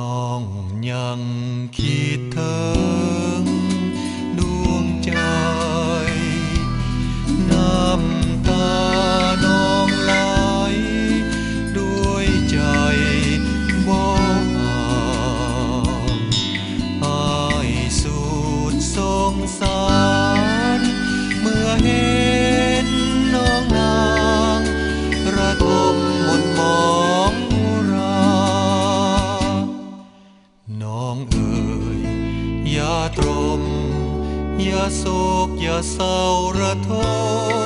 lòng nhận khi thương đuông trời. Nam ta non lái đuôi trời vô hồn ai sụt xuống xa โศกอย่าเศร้าระทม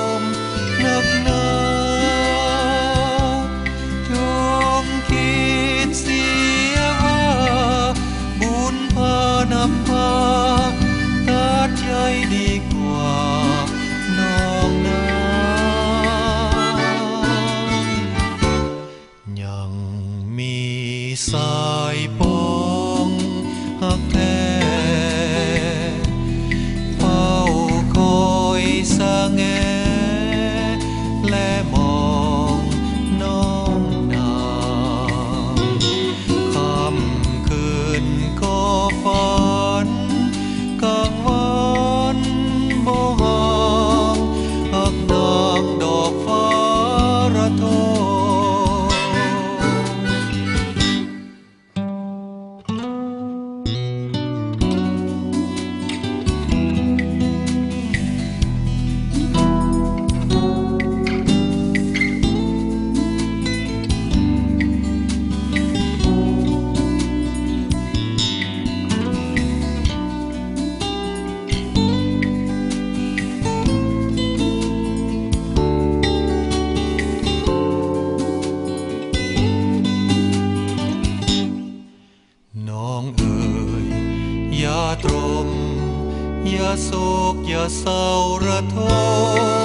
อย่าโศกอย่าเศร้าระทม